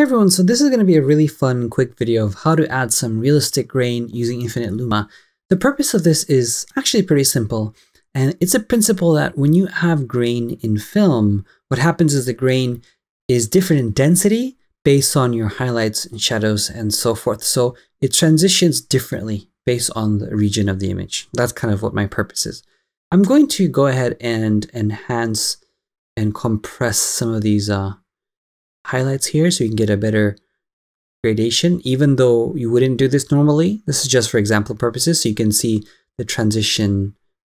Hey everyone, so this is going to be a really fun quick video of how to add some realistic grain using Infinite Luma. The purpose of this is actually pretty simple, and it's a principle that when you have grain in film, what happens is the grain is different in density based on your highlights and shadows and so forth. So it transitions differently based on the region of the image. That's kind of what my purpose is. I'm going to go ahead and enhance and compress some of these uh, highlights here so you can get a better gradation, even though you wouldn't do this normally. This is just for example purposes, so you can see the transition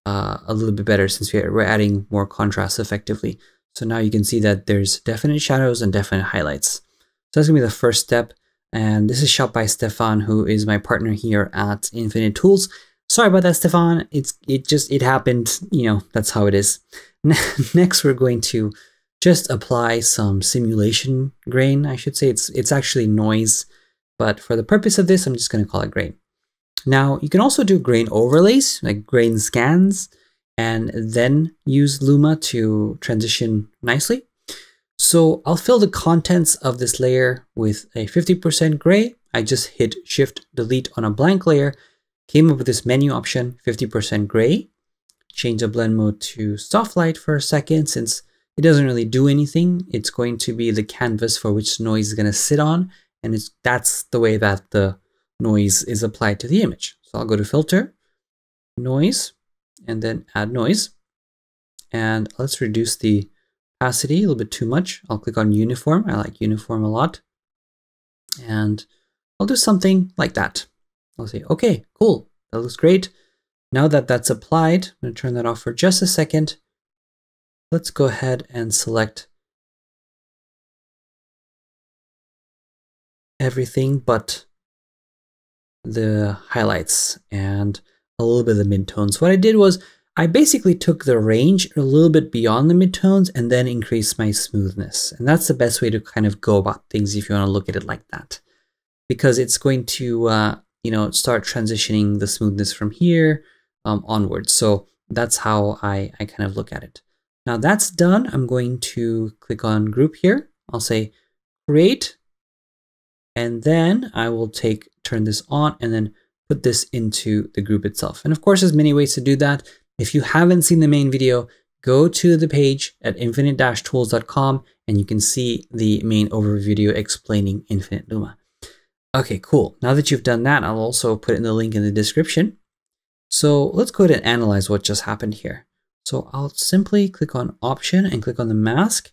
uh, a little bit better since we're adding more contrast effectively. So now you can see that there's definite shadows and definite highlights. So that's gonna be the first step. And this is shot by Stefan, who is my partner here at Infinite Tools. Sorry about that, Stefan. It's it just it happened. You know that's how it is. Next, we're going to just apply some simulation grain. I should say it's it's actually noise, but for the purpose of this, I'm just going to call it grain. Now you can also do grain overlays, like grain scans, and then use Luma to transition nicely. So I'll fill the contents of this layer with a 50% gray. I just hit Shift Delete on a blank layer, came up with this menu option, 50% gray. Change the blend mode to soft light for a second since it doesn't really do anything. It's going to be the canvas for which noise is going to sit on. And it's that's the way that the noise is applied to the image. So I'll go to filter, noise, and then add noise. And let's reduce the opacity a little bit too much. I'll click on uniform. I like uniform a lot. And I'll do something like that. I'll say, okay, cool. That looks great. Now that that's applied, I'm going to turn that off for just a second let's go ahead and select everything but the highlights and a little bit of the midtones. What I did was I basically took the range a little bit beyond the midtones and then increased my smoothness. And that's the best way to kind of go about things if you want to look at it like that. Because it's going to, uh, you know, start transitioning the smoothness from here um, onwards. So that's how I, I kind of look at it. Now that's done. I'm going to click on group here. I'll say create, and then I will take, turn this on and then put this into the group itself. And of course, there's many ways to do that. If you haven't seen the main video, go to the page at infinite-tools.com and you can see the main overview video explaining Infinite Luma. Okay, cool. Now that you've done that, I'll also put in the link in the description. So let's go ahead and analyze what just happened here. So I'll simply click on option and click on the mask.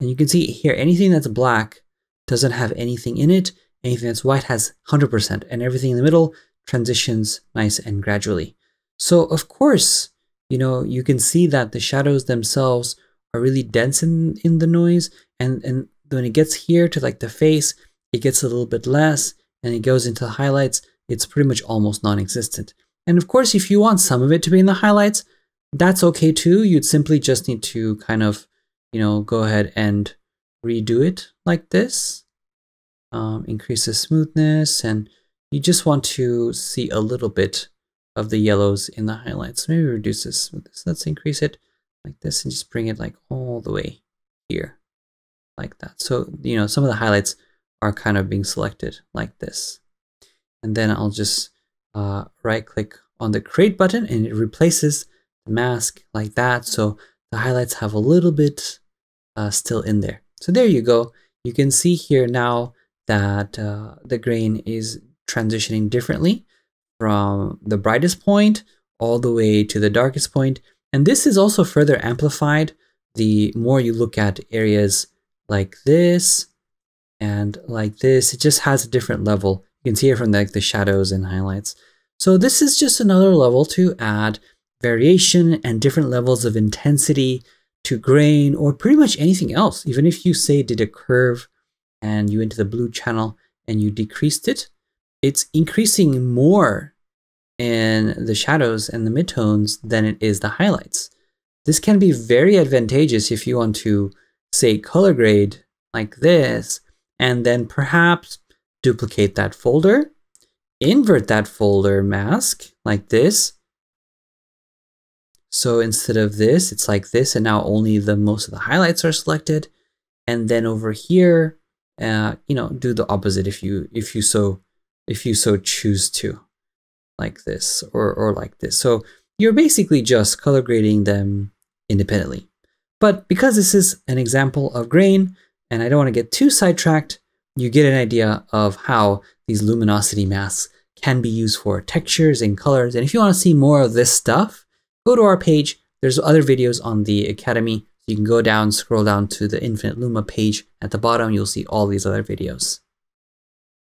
And you can see here, anything that's black doesn't have anything in it. Anything that's white has 100% and everything in the middle transitions nice and gradually. So of course, you know, you can see that the shadows themselves are really dense in, in the noise. And, and when it gets here to like the face, it gets a little bit less and it goes into the highlights. It's pretty much almost non-existent. And of course, if you want some of it to be in the highlights, that's okay too. You'd simply just need to kind of, you know, go ahead and redo it like this. Um, increase the smoothness and you just want to see a little bit of the yellows in the highlights. Maybe reduce this smoothness. Let's increase it like this and just bring it like all the way here like that. So, you know, some of the highlights are kind of being selected like this. And then I'll just uh, right click on the create button and it replaces mask like that. So the highlights have a little bit uh, still in there. So there you go. You can see here now that uh, the grain is transitioning differently from the brightest point all the way to the darkest point. And this is also further amplified the more you look at areas like this and like this. It just has a different level. You can see it from like the shadows and highlights. So this is just another level to add variation and different levels of intensity to grain or pretty much anything else. Even if you say did a curve and you into the blue channel and you decreased it, it's increasing more in the shadows and the midtones than it is the highlights. This can be very advantageous if you want to say color grade like this and then perhaps duplicate that folder, invert that folder mask like this, so instead of this, it's like this, and now only the most of the highlights are selected. And then over here, uh, you know, do the opposite if you if you so if you so choose to, like this or or like this. So you're basically just color grading them independently. But because this is an example of grain, and I don't want to get too sidetracked, you get an idea of how these luminosity masks can be used for textures and colors. And if you want to see more of this stuff, go to our page. There's other videos on the Academy. You can go down, scroll down to the Infinite Luma page. At the bottom, you'll see all these other videos.